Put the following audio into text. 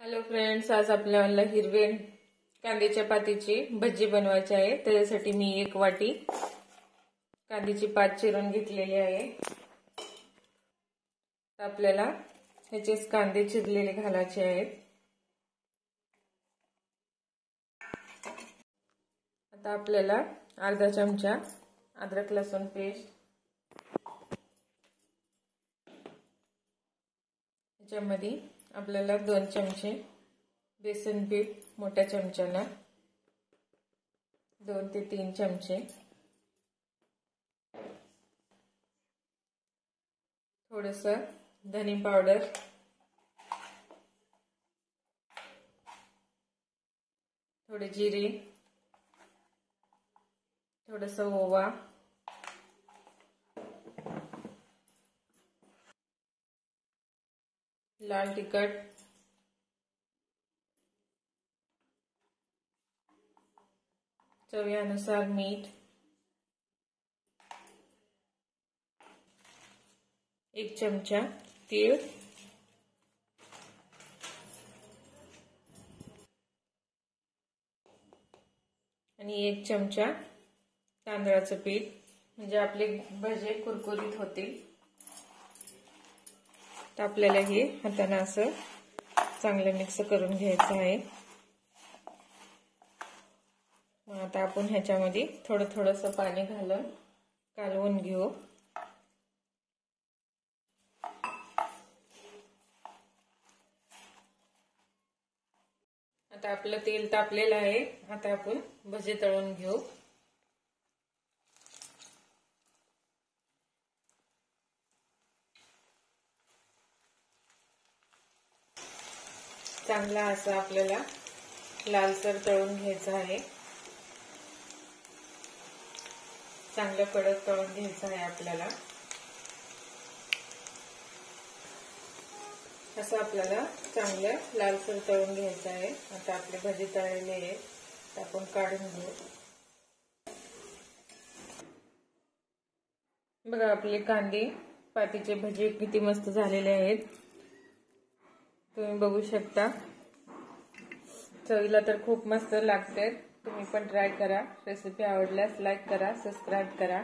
Hello friends आज आपल्याला हिरवे कांद्याच्या पातीची भजी बनवायची आहे. त्याच्यासाठी मी एक वाटी कांद्याची पात चिरून घेतलेली आहे. आपल्याला ह्याचेच कांदे चिरलेले घालायचे आहेत. आता आपल्याला अर्धा चमचा अद्रक लसूण पेस्ट ह्याच्यामध्ये आपल्याला दोन चमचे बेसन पीठ मोठ्या चमच्याला दोन ते तीन चमचे. थोडस धनी पावडर. थोडे जिरे. थोडस ओवा. लाल तिखट. चव्यानुसार मीठ. एक चमचा तीळ. आणि एक चमचा तांदळाचं पीठ. म्हणजे आपले भजे कुरकुरीत होतील. तर आपल्याला हे हाताने असं चांगलं मिक्स करून घ्यायचं आहे. मग आता आपण ह्याच्यामध्ये थोडं थोडंसं पाणी घालून कालवून घेऊ. आता आपलं तेल तापलेलं आहे. आता आपण भजे तळून घेऊ. चांगला असा आपल्याला लालसर तळून घ्यायचा आहे. चांगलं कडक तळून घ्यायचं आहे आपल्याला. असं आपल्याला चांगलं लालसर तळून घ्यायचं आहे. आता आपले भजी तळलेले आहे आपण काढून घेऊ. बघा आपले कांदे पातीचे भजी किती मस्त झालेले आहेत. तुम्ही बघू शकता. चवीला तर खूप मस्त लागते. तुम्ही पण ट्राय करा. रेसिपी आवडल्यास लाईक करा सबस्क्राईब करा.